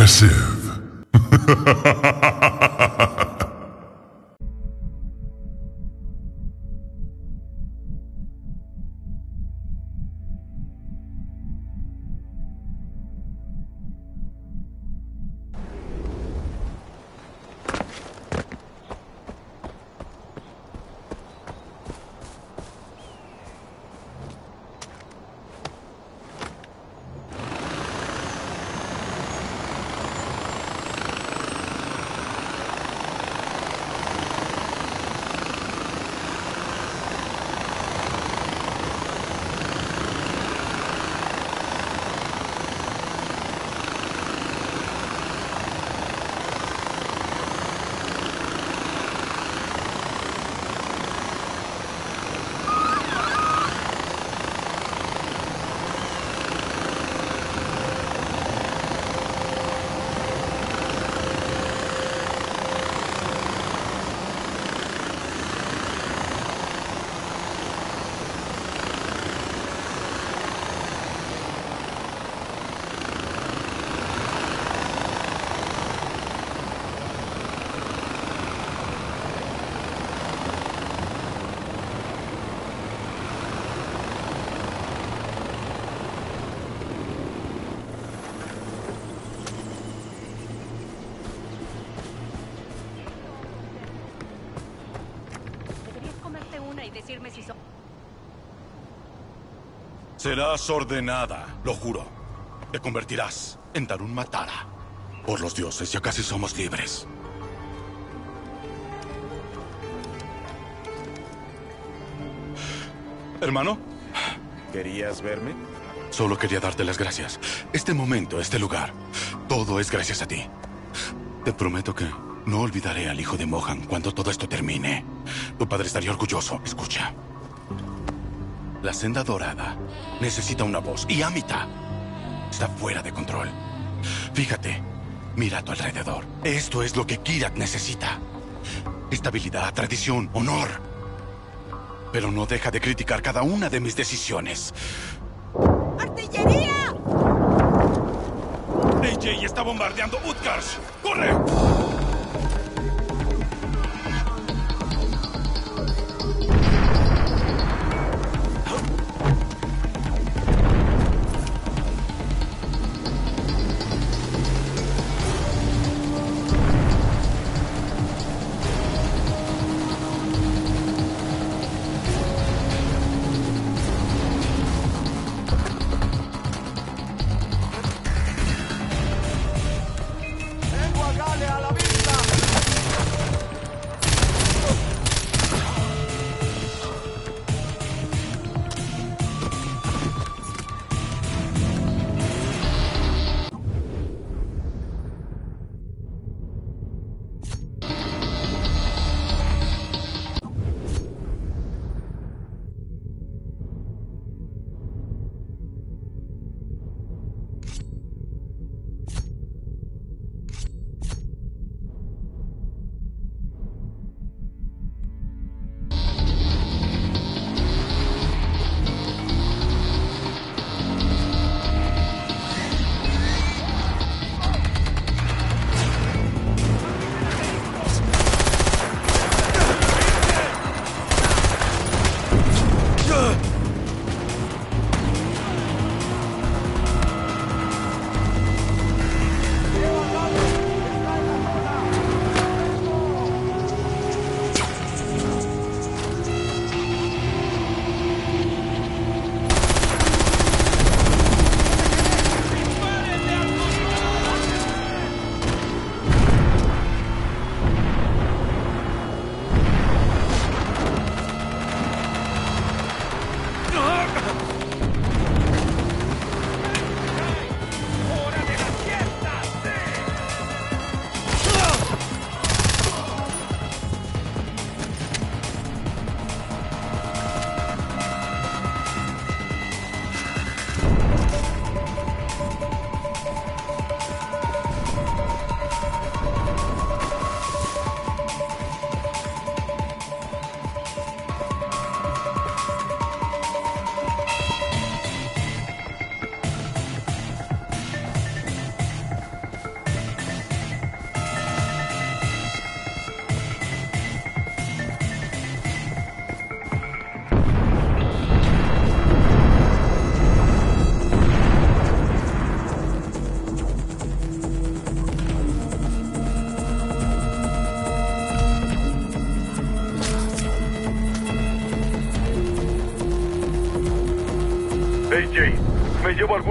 Impressive. Serás ordenada, lo juro. Te convertirás en Tarun Matara. Por los dioses, ya casi somos libres. Hermano, ¿Querías verme? solo quería darte las gracias. Este momento, este lugar, todo es gracias a ti. Te prometo que no olvidaré al hijo de Mohan cuando todo esto termine. Tu padre estaría orgulloso. Escucha. La senda dorada necesita una voz y Amita está fuera de control. Fíjate, mira a tu alrededor. Esto es lo que Kirat necesita. Estabilidad, tradición, honor. Pero no deja de criticar cada una de mis decisiones. ¡Artillería! AJ está bombardeando Utkarsh. ¡Corre!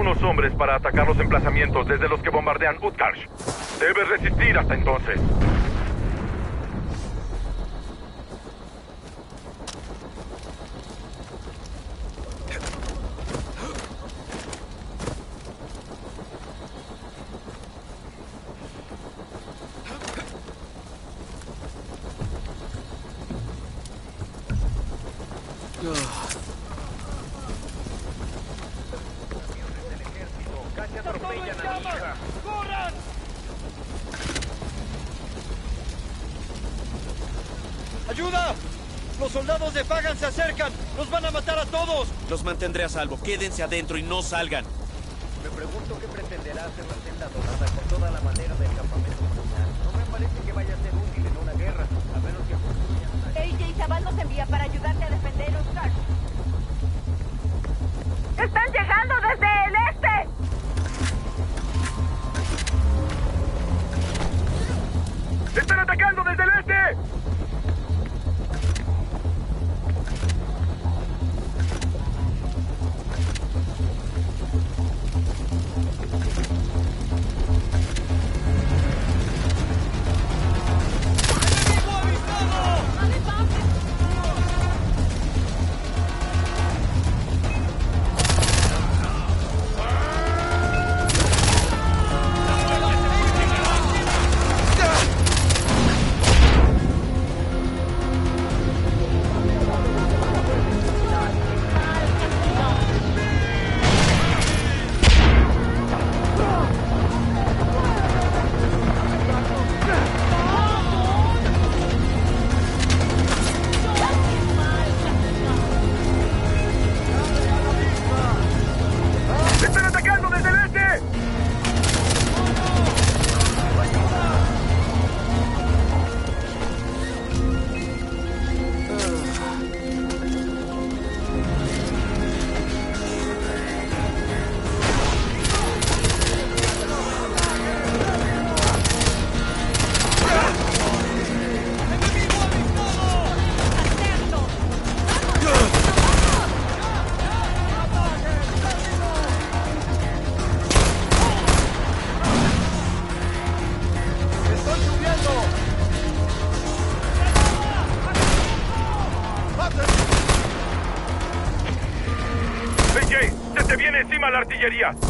algunos hombres para atacar los emplazamientos desde los que bombardean Utkarsh. Debes resistir hasta entonces. mantendré a salvo. Quédense adentro y no salgan. artilharia.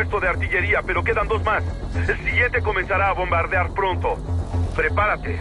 puesto de artillería, pero quedan dos más. El siguiente comenzará a bombardear pronto. Prepárate.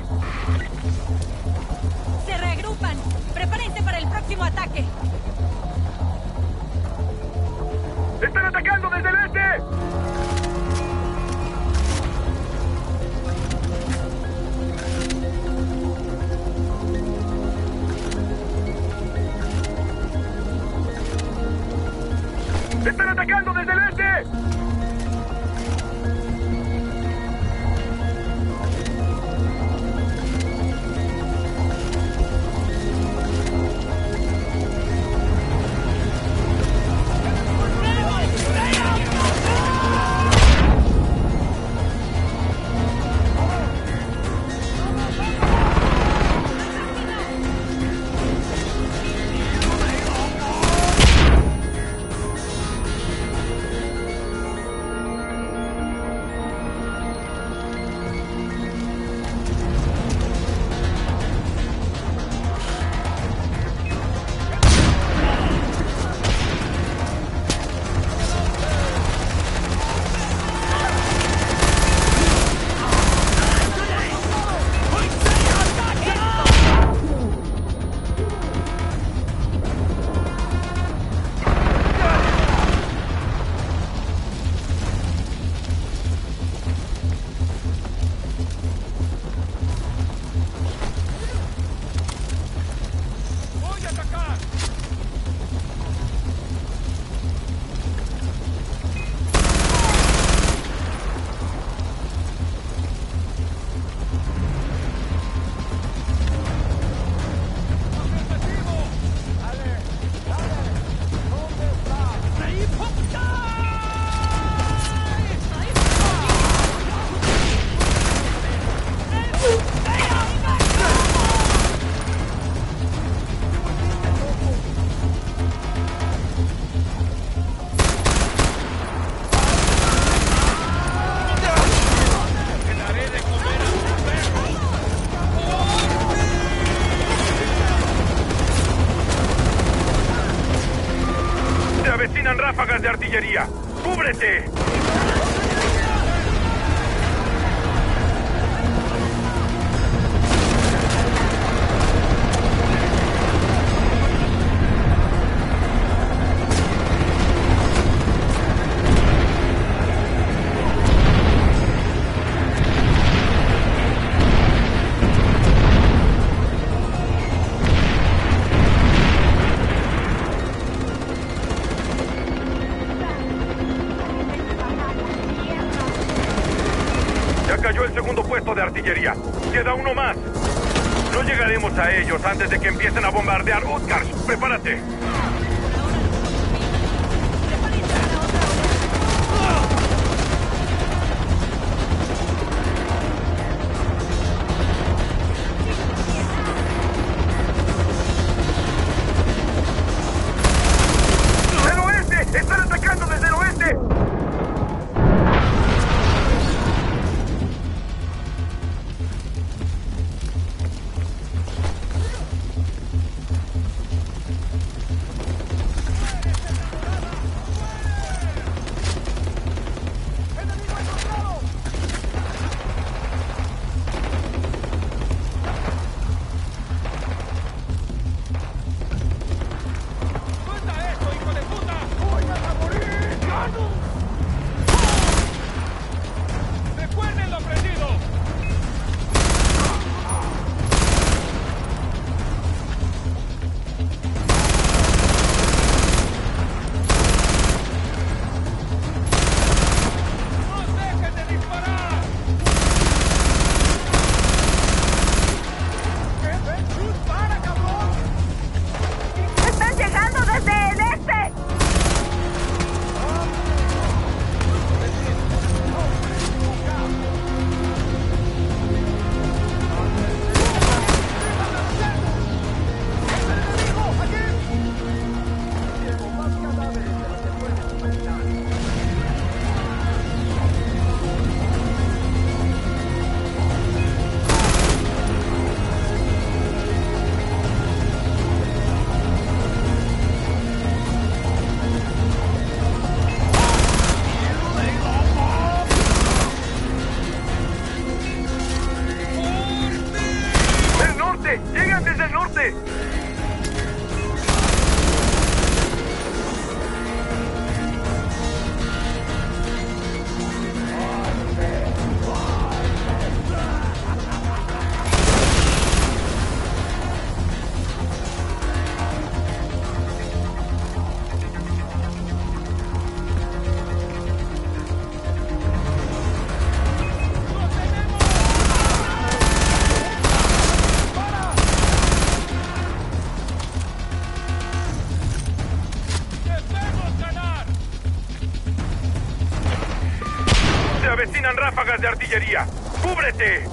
De artillería. ¡Cúbrete!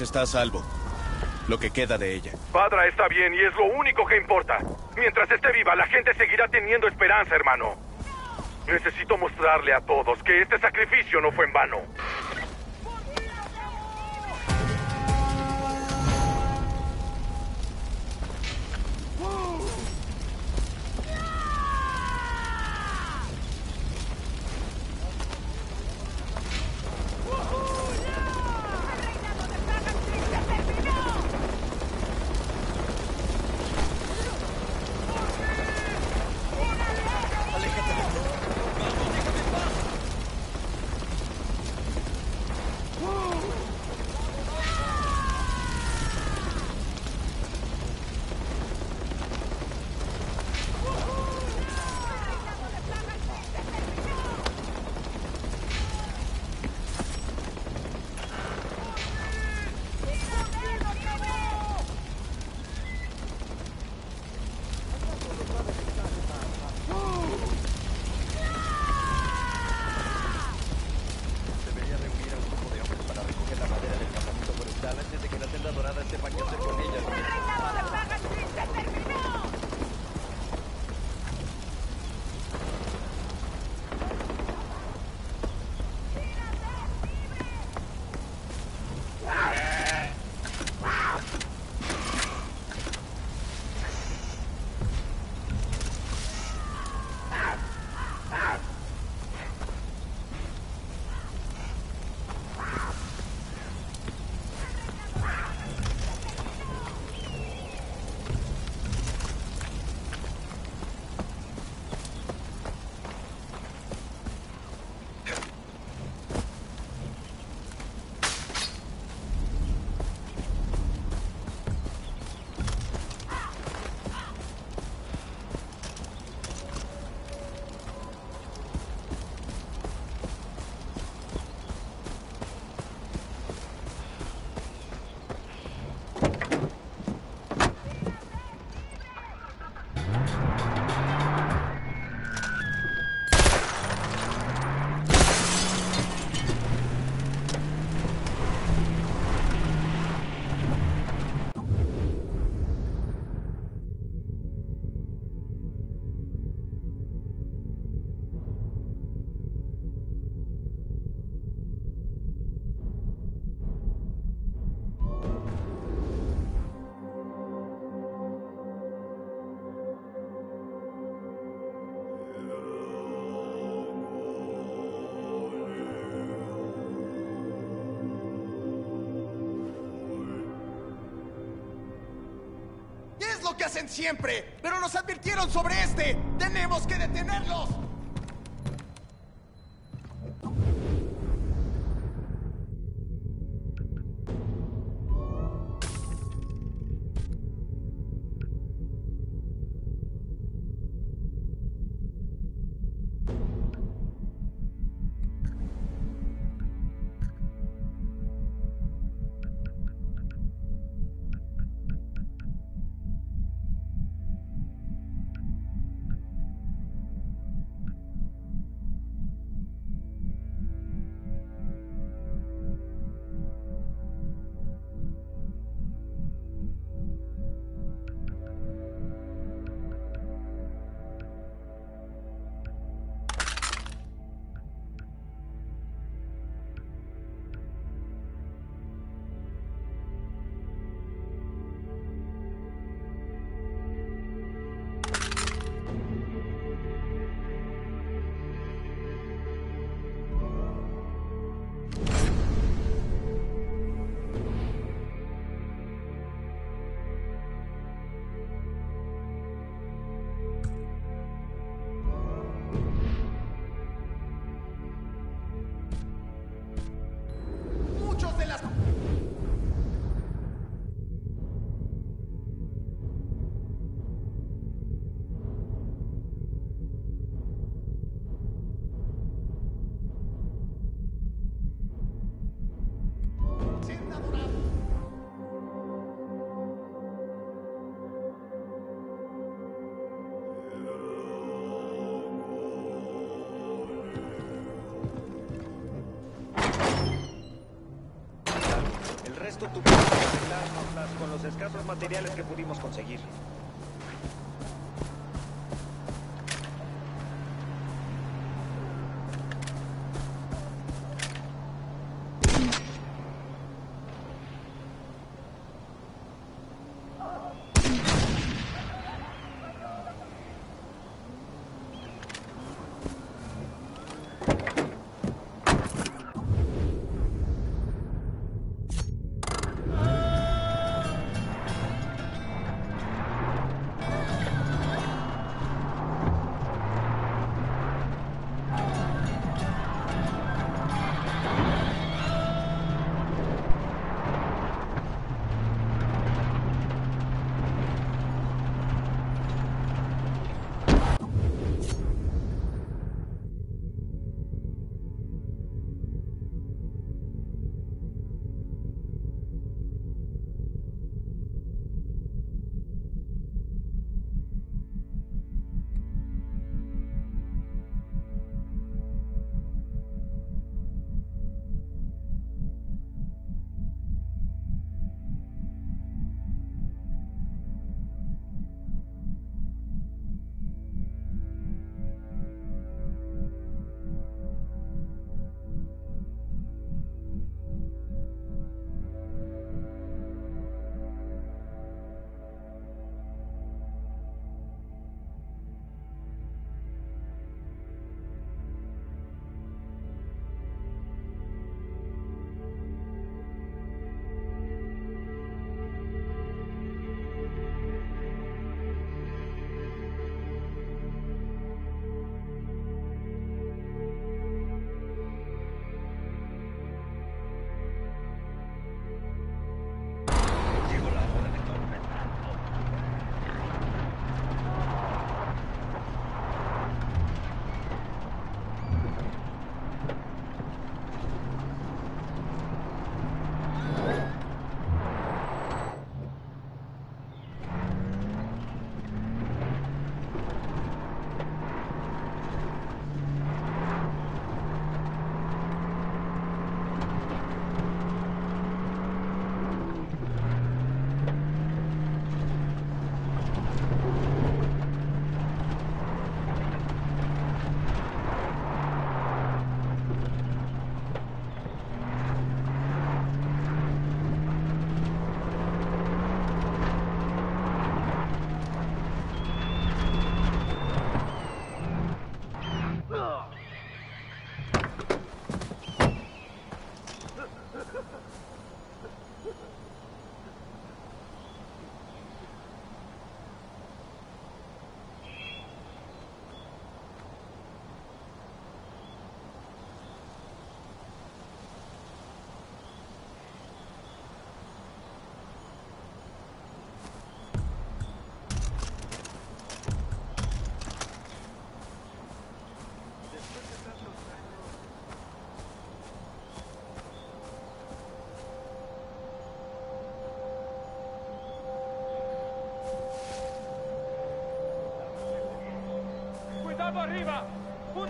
Utkarsh está a salvo. Lo que queda de ella. Padra está bien y es lo único que importa. Mientras esté viva, la gente seguirá teniendo esperanza, hermano. Necesito mostrarle a todos que este sacrificio no fue en vano. Lo que hacen siempre, pero nos advirtieron sobre este. Tenemos que detenerlos. Pudimos conseguir.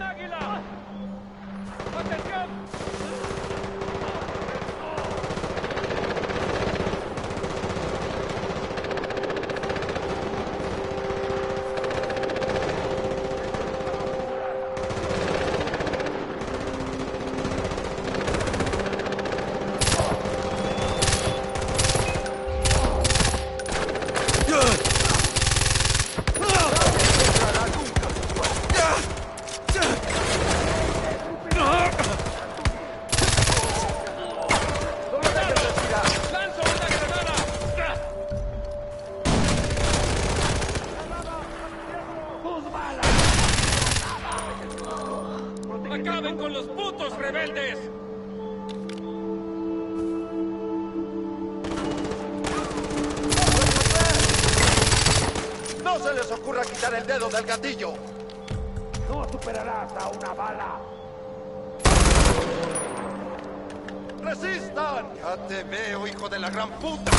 Águila! Gatillo! No superarás a una bala. ¡Resistan! ¡Ya te veo, hijo de la gran puta!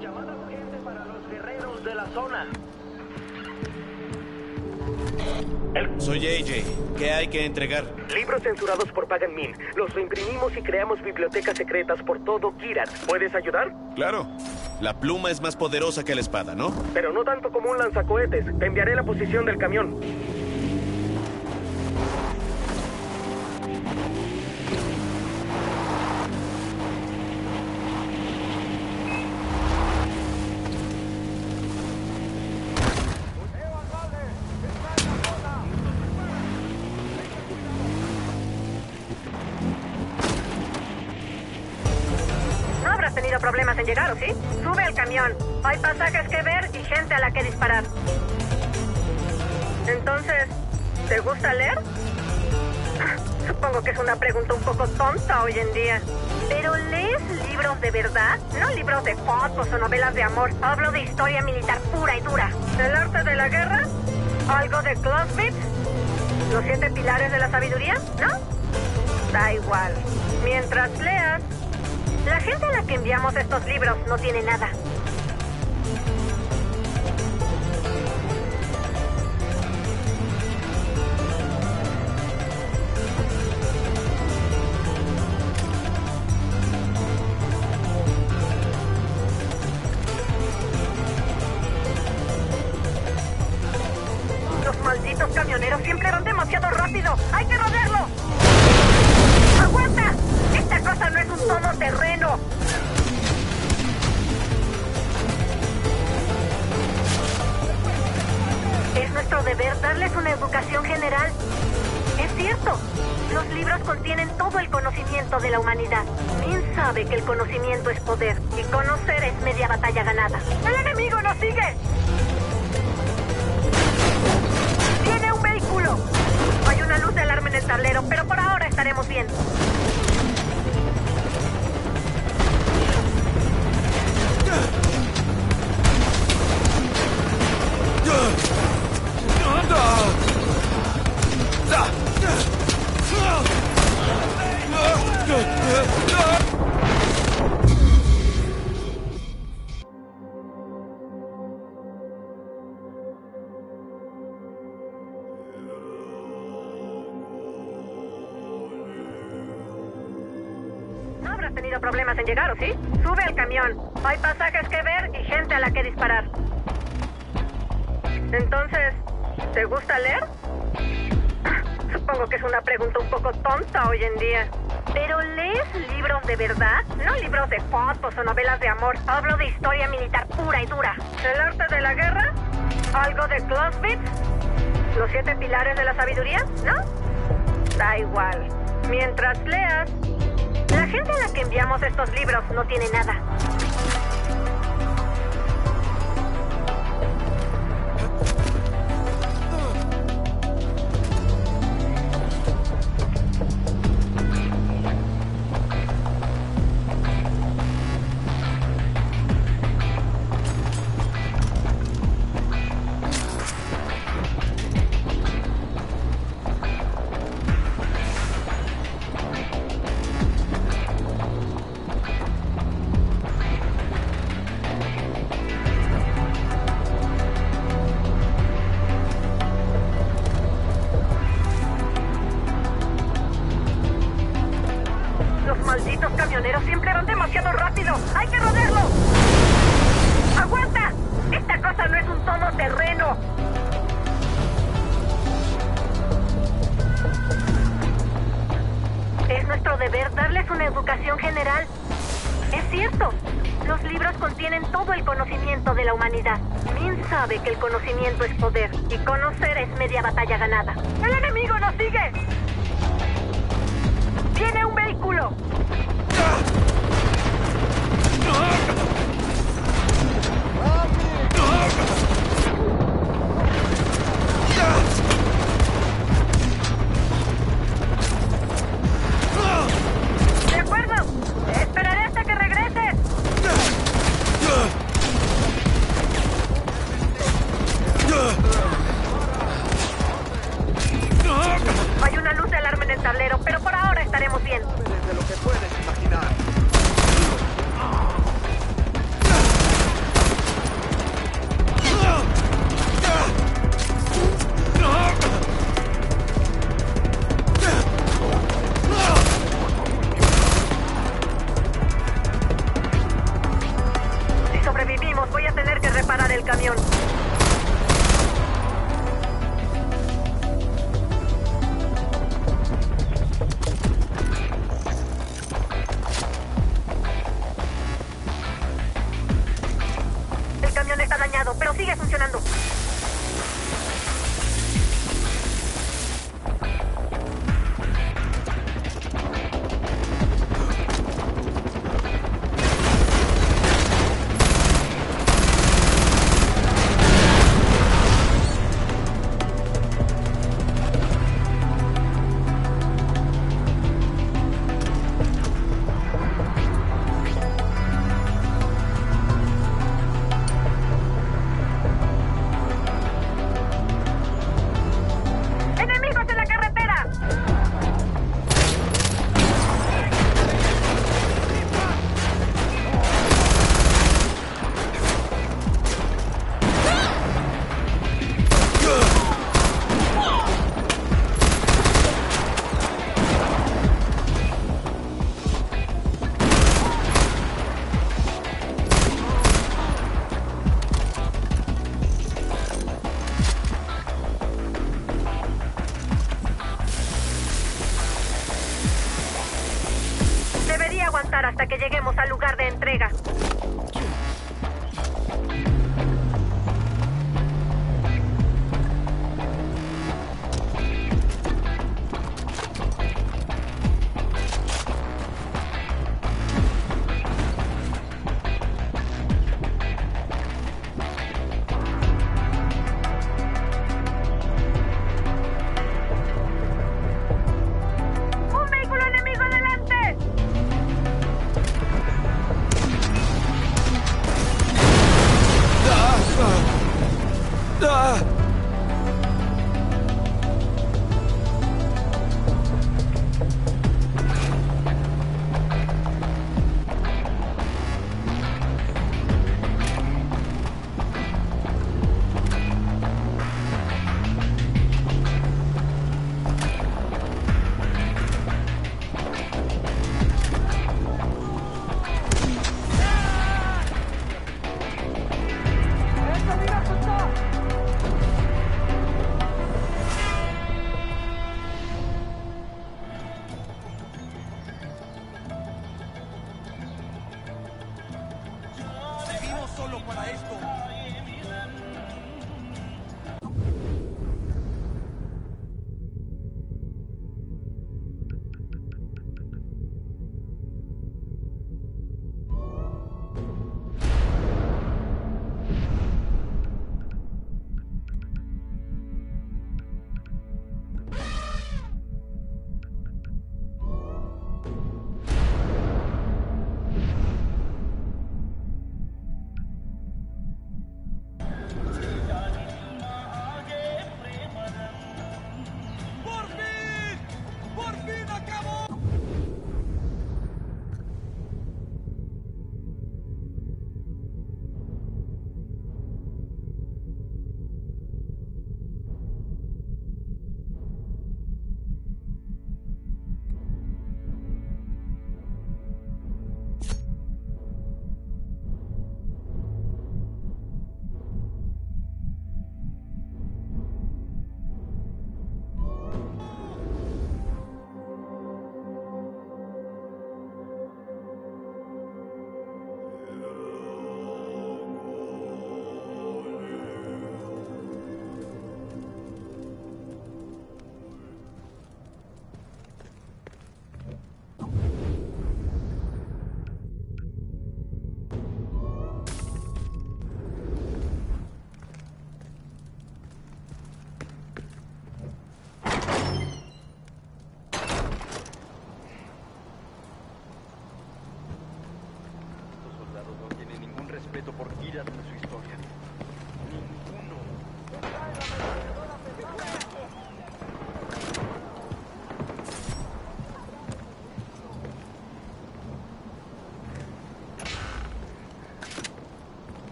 Llamada urgente para los guerreros de la zona. Soy AJ. ¿Qué hay que entregar? Libros censurados por Pagan Min. Los reimprimimos y creamos bibliotecas secretas por todo Kirat. ¿Puedes ayudar? Claro. La pluma es más poderosa que la espada, ¿no? Pero no tanto como un lanzacohetes. Te enviaré la posición del camión. A la que disparar. Entonces, ¿te gusta leer? Supongo que es una pregunta un poco tonta hoy en día. ¿Pero lees libros de verdad? No libros de fotos o novelas de amor. Hablo de historia militar pura y dura. ¿El arte de la guerra? ¿Algo de Clausewitz? ¿Los siete pilares de la sabiduría? ¿No? Da igual. Mientras leas, la gente a la que enviamos estos libros no tiene nada. Hay pasajes que ver y gente a la que disparar. Entonces, ¿te gusta leer? Supongo que es una pregunta un poco tonta hoy en día. ¿Pero lees libros de verdad? No libros de fotos o novelas de amor. Hablo de historia militar pura y dura. ¿El arte de la guerra? ¿Algo de Clausewitz? ¿Los siete pilares de la sabiduría? ¿No? Da igual. Mientras leas, la gente a la que enviamos estos libros no tiene nada.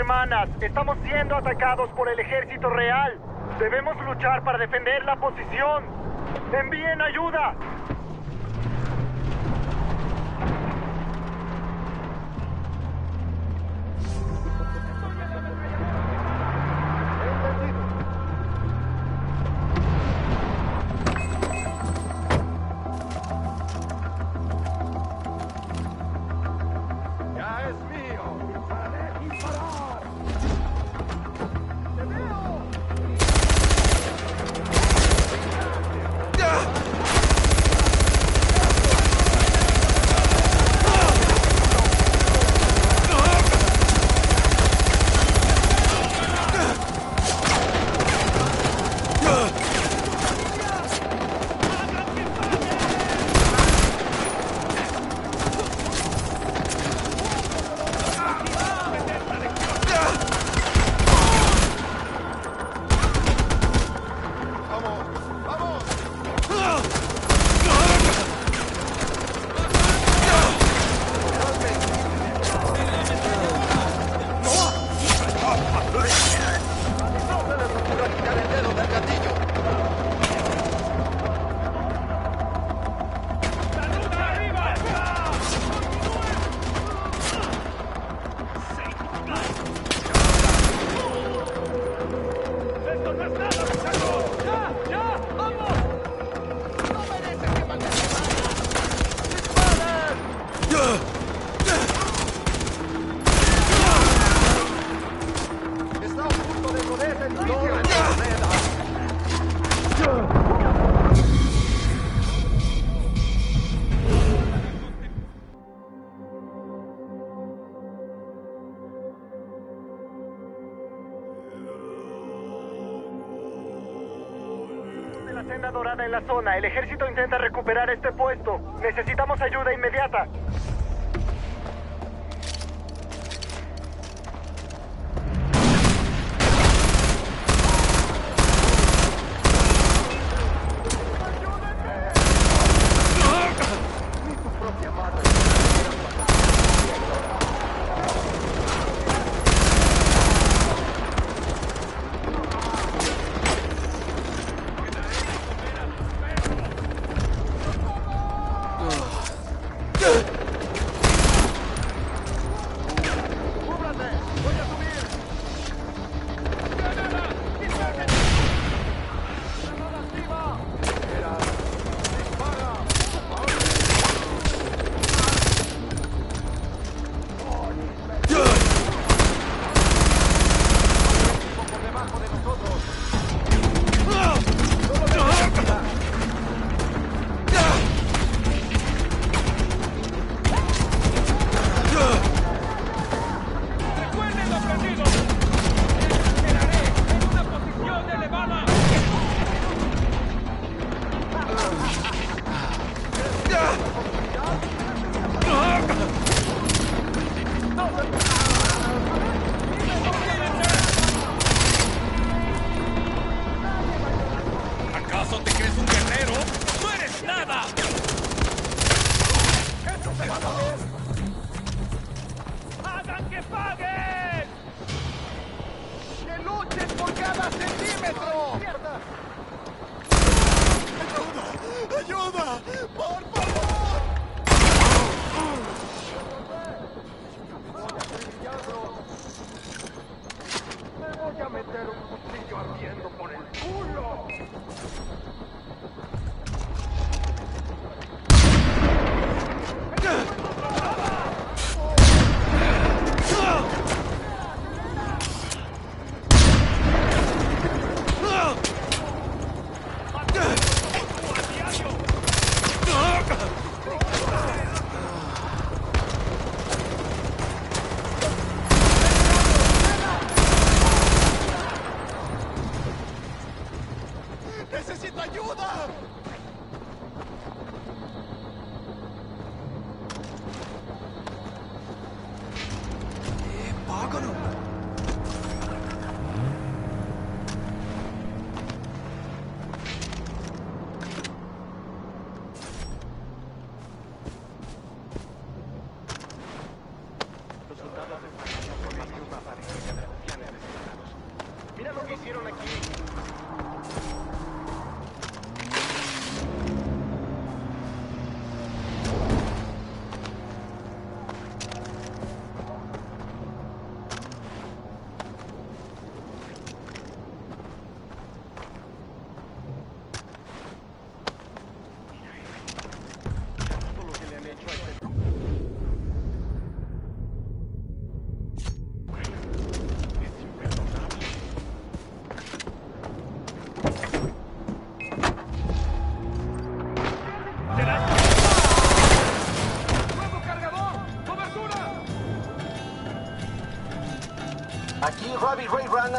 hermanas, estamos siendo atacados por el ejército real. Debemos luchar para defender la posición. ¡Envíen ayuda! Zona. El ejército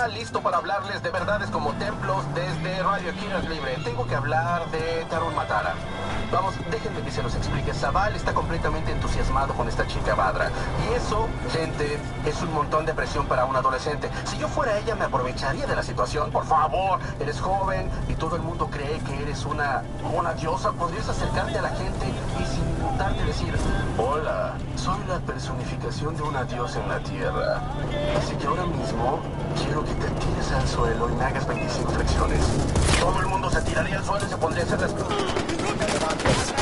Listo para hablarles de verdades como templos desde Radio Killers Libre. Tengo que hablar de Tarun Matara. Vamos, déjenme que se los explique. Zaval está completamente entusiasmado con esta chica Badra. Y eso, gente, es un montón de presión para un adolescente. Si yo fuera ella, me aprovecharía de la situación. Por favor, eres joven y todo el mundo cree que eres una, una diosa. Podrías acercarte a la gente y sin importarte decir, hola, soy la personificación de una diosa en la tierra. Así que ahora mismo quiero que te tires al suelo y me hagas 25 flexiones. Todo el mundo se tiraría al suelo y se pondría a hacer las... Te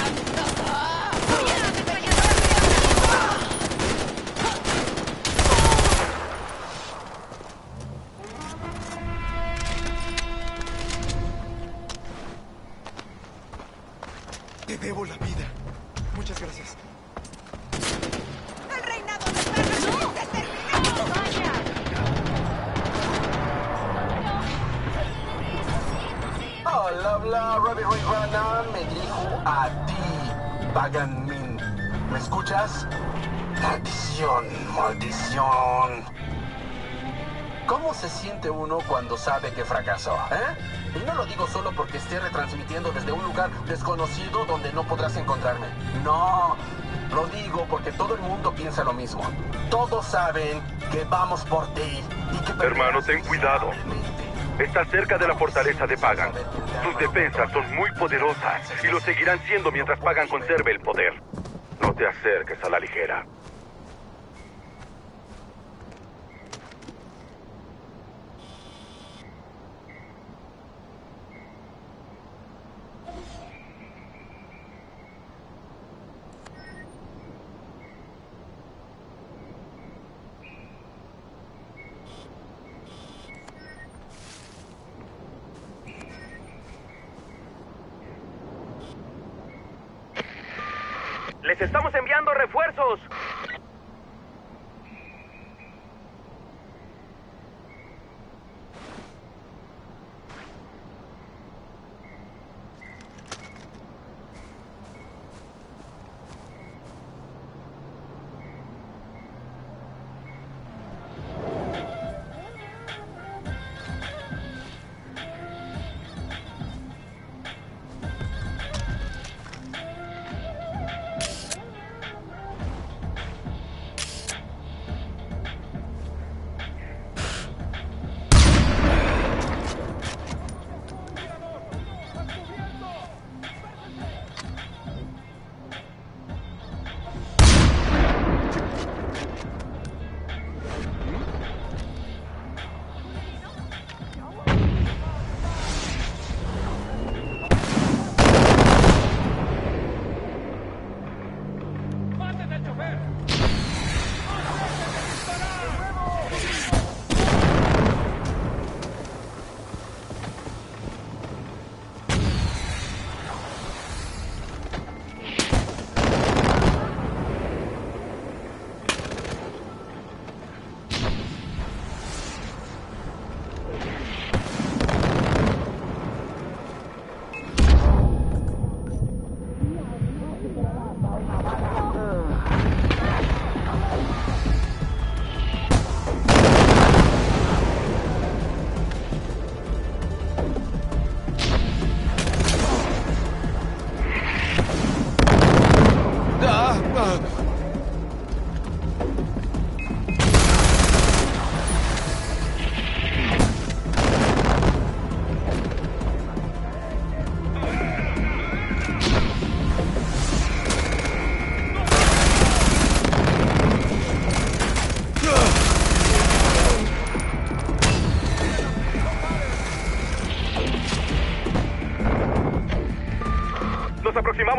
sabe que fracasó, eh? No lo digo solo porque esté retransmitiendo desde un lugar desconocido donde no podrás encontrarme. No, lo digo porque todo el mundo piensa lo mismo. Todos saben que vamos por ti y que... Hermano, ten cuidado. Está cerca de la fortaleza de Pagan. Sus defensas son muy poderosas y lo seguirán siendo mientras Pagan conserve el poder. No te acerques a la ligera. Les estamos enviando refuerzos.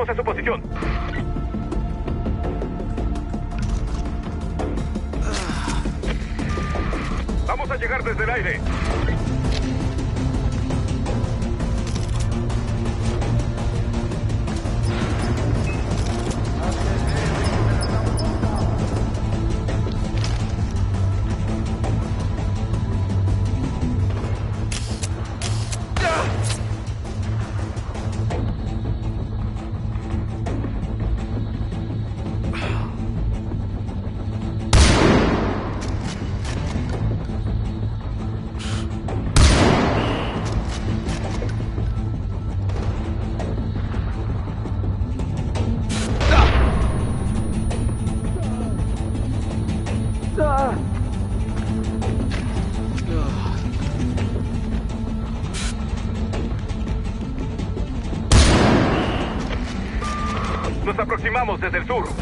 Aproximamos a su posición. Aproximamos desde el sur.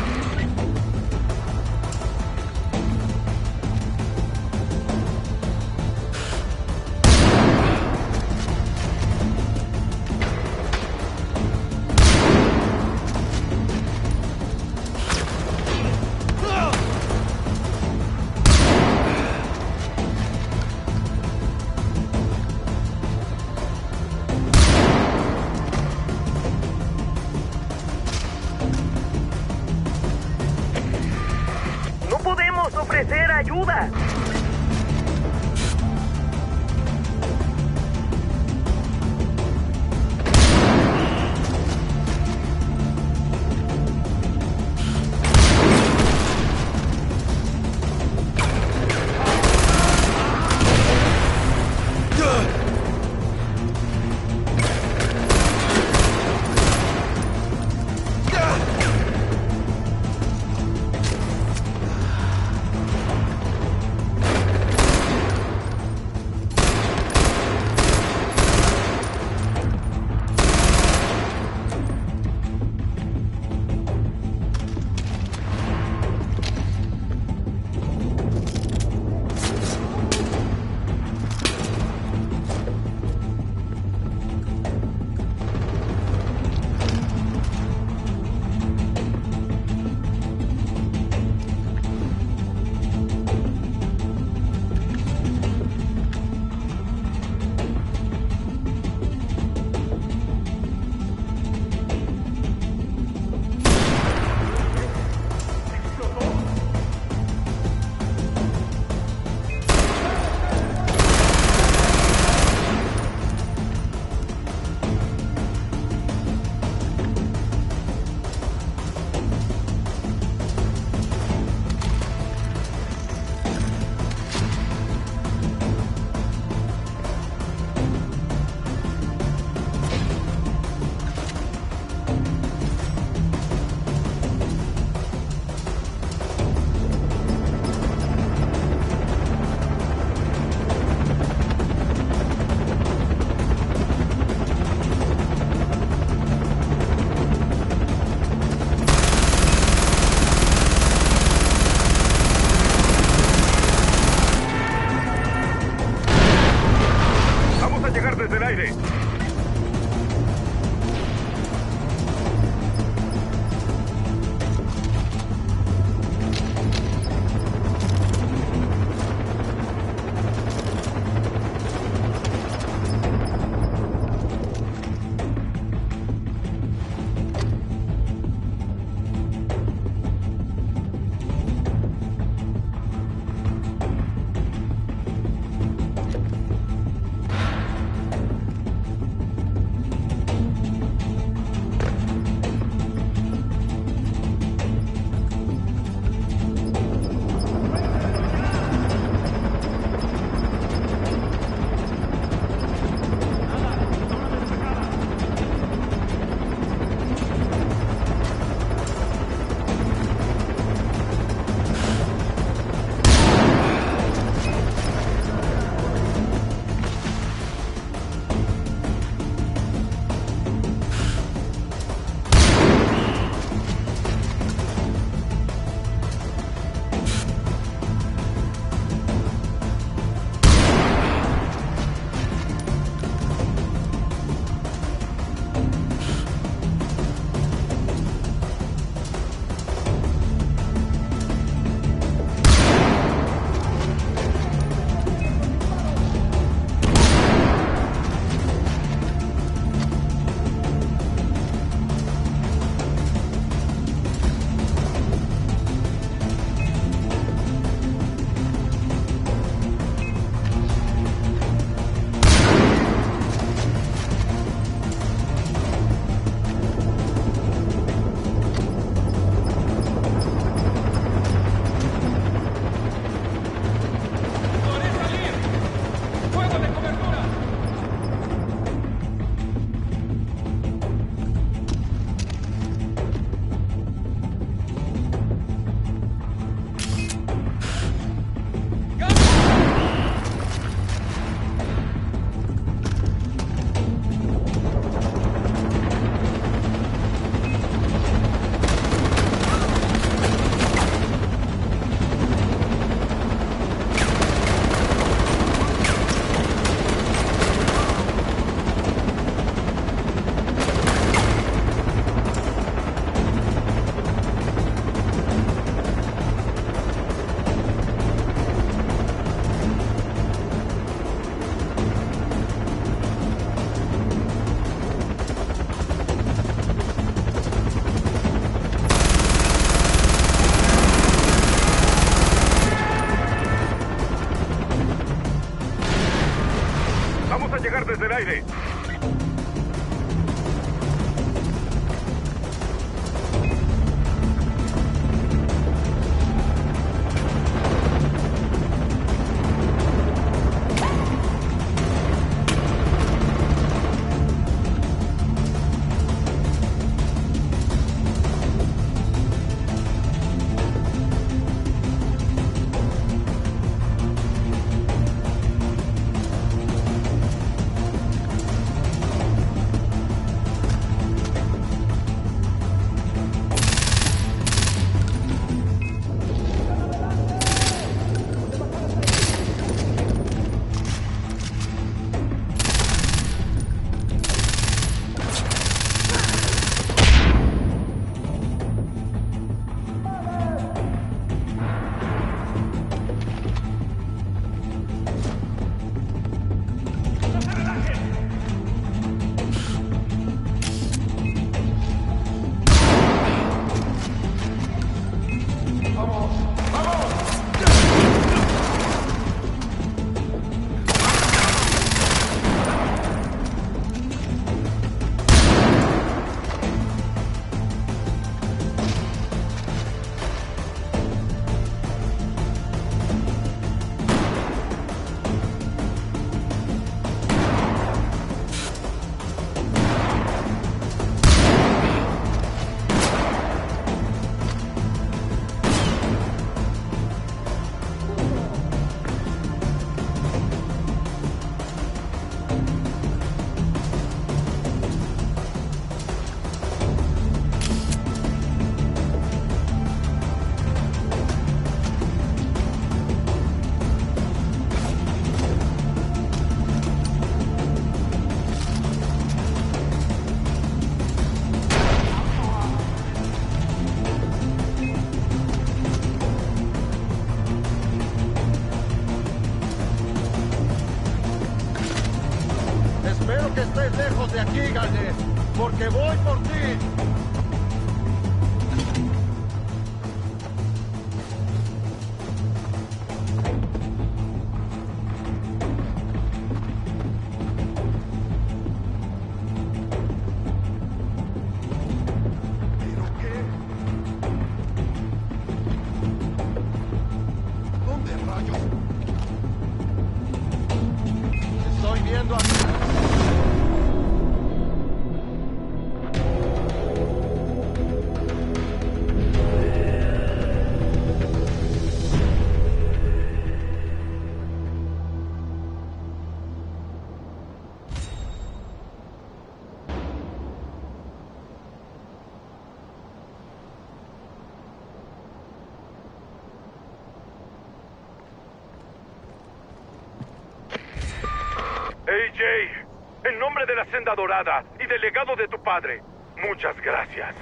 Dorada y del legado de tu padre, muchas gracias.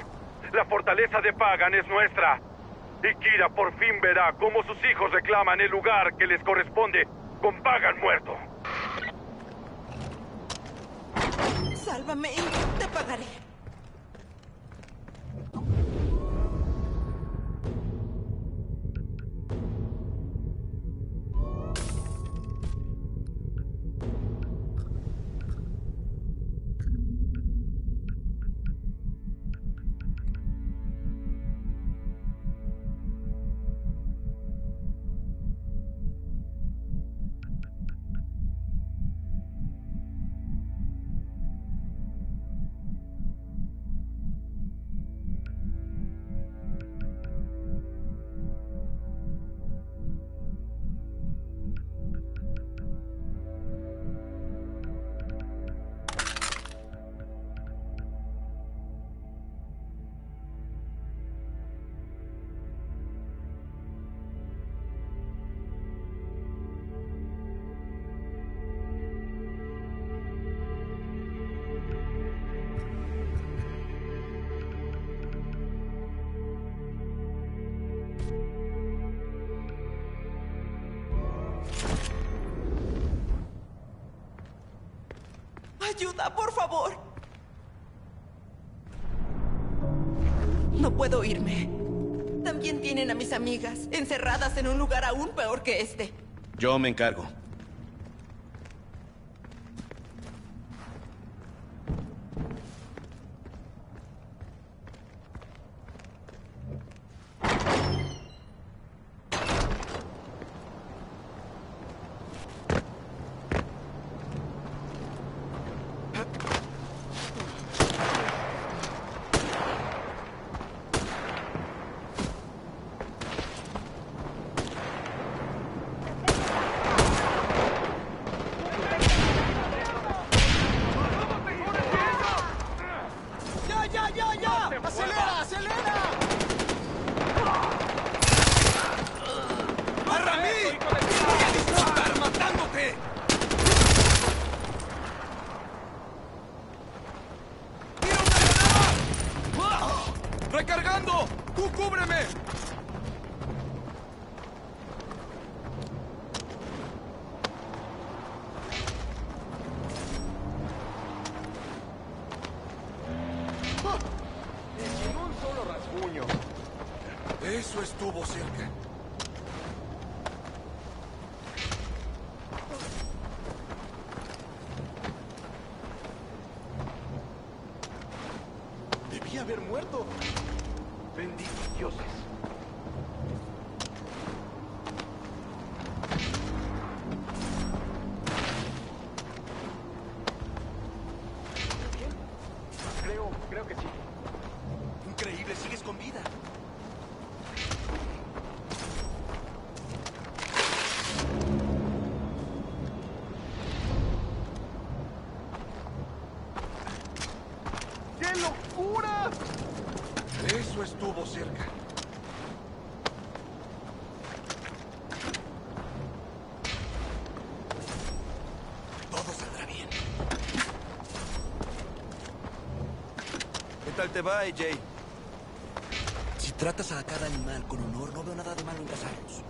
La fortaleza de Pagan es nuestra. Y Kira por fin verá cómo sus hijos reclaman el lugar que les corresponde con Pagan muerto. Sálvame y te pagaré. Ayuda, por favor. No puedo irme. También tienen a mis amigas encerradas en un lugar aún peor que este. Yo me encargo. Cerca. Todo saldrá bien. ¿Qué tal te va, AJ? Si tratas a cada animal con honor, no veo nada de malo en cazarlos.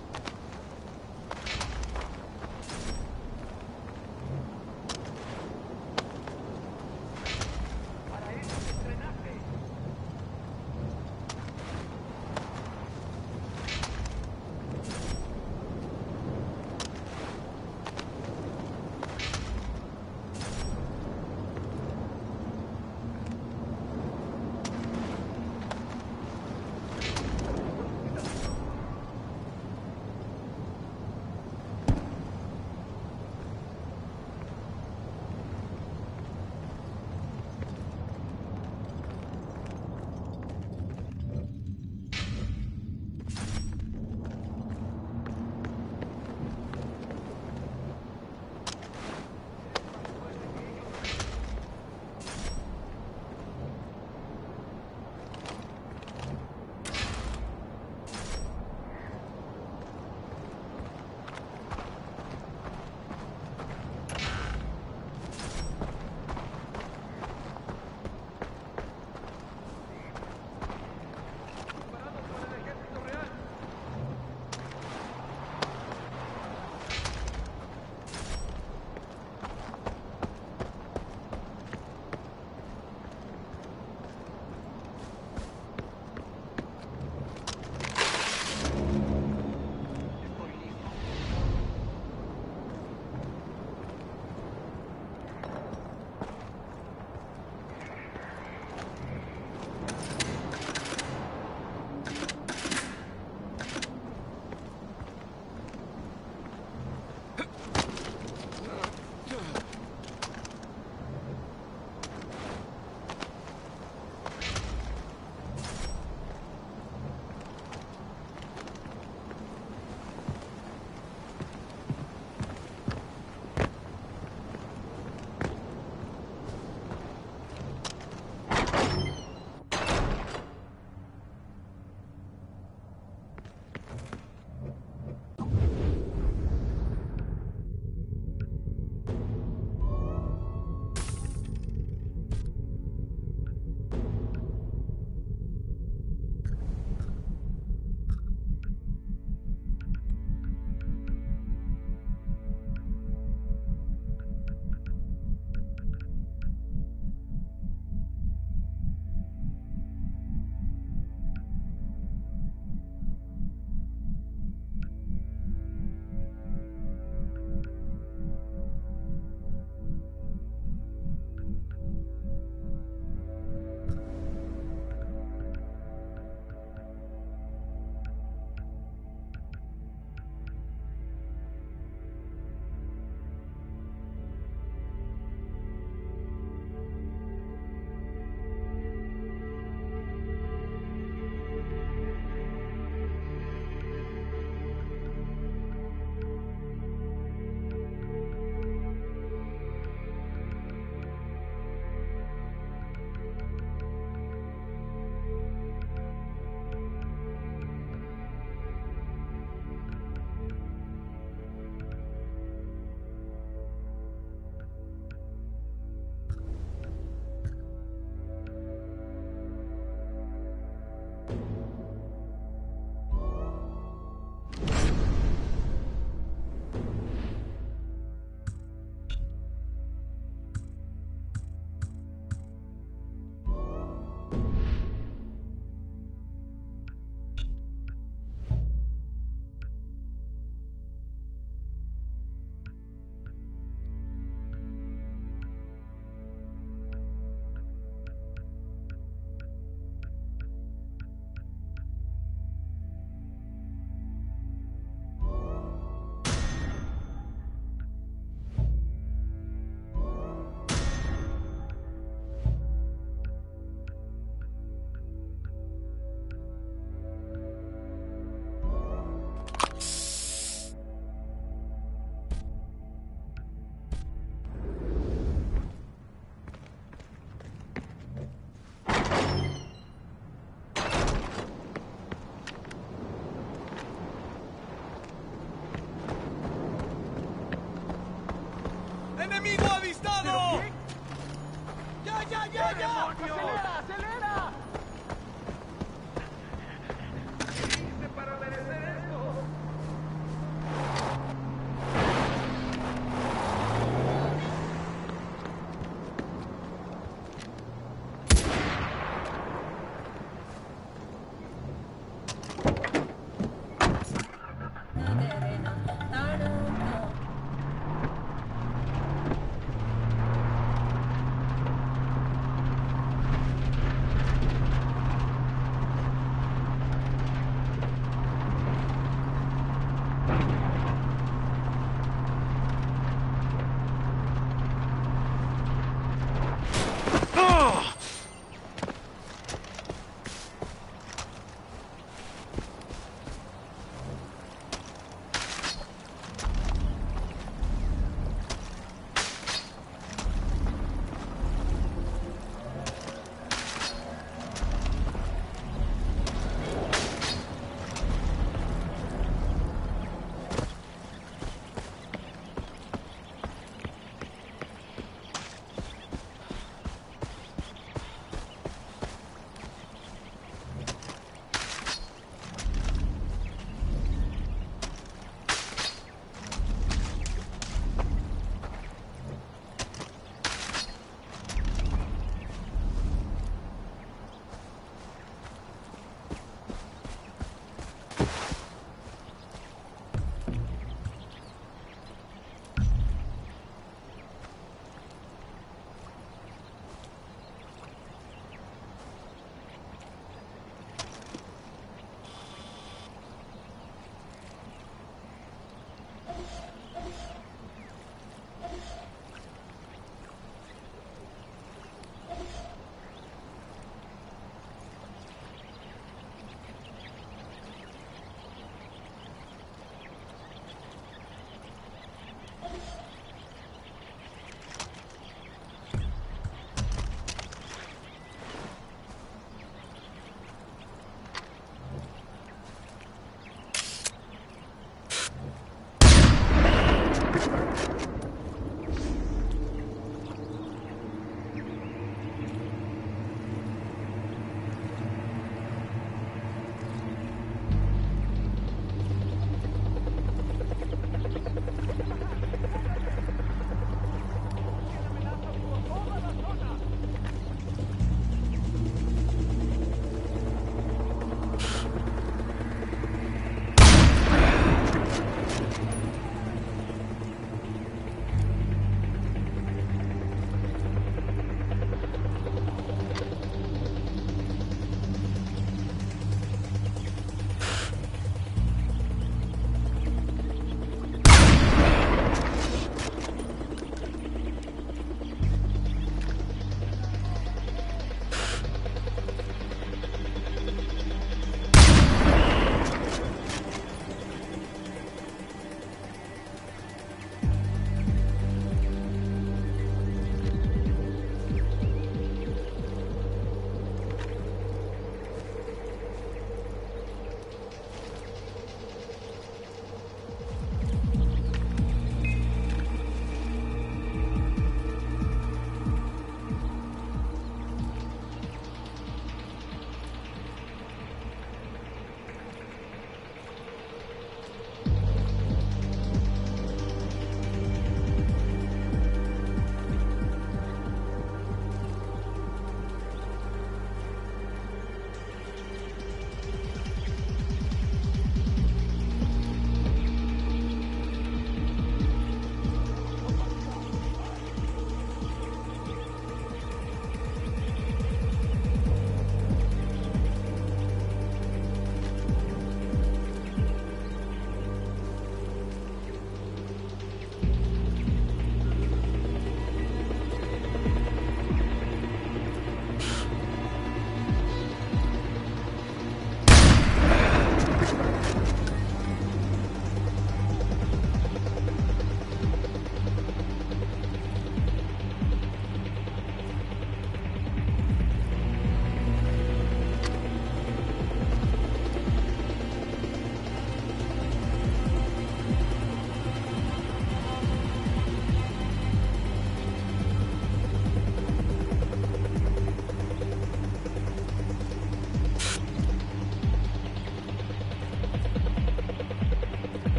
加油，加油。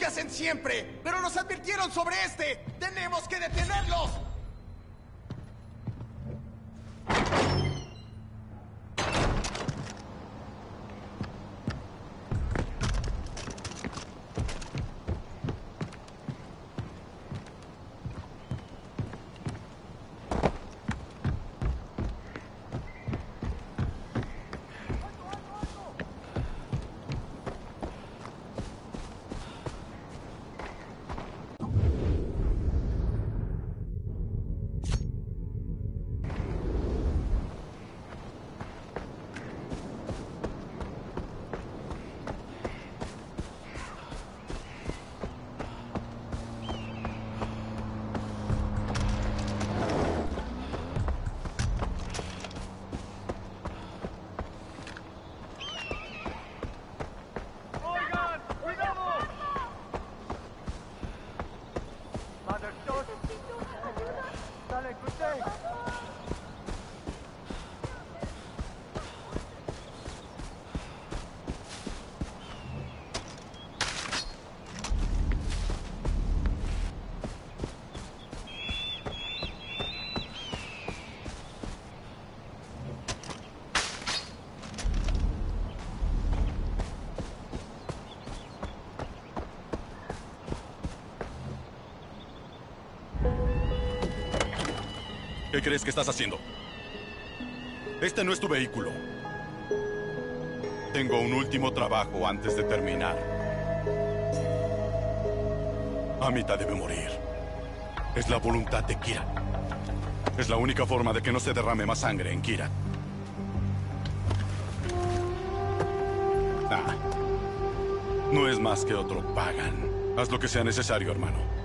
Que hacen siempre, pero nos advirtieron sobre este. Tenemos que detenerlos. ¿Qué crees que estás haciendo? Este no es tu vehículo. Tengo un último trabajo antes de terminar. Amita debe morir. Es la voluntad de Kira. Es la única forma de que no se derrame más sangre en Kira. Ah. No es más que otro pagan. Haz lo que sea necesario, hermano.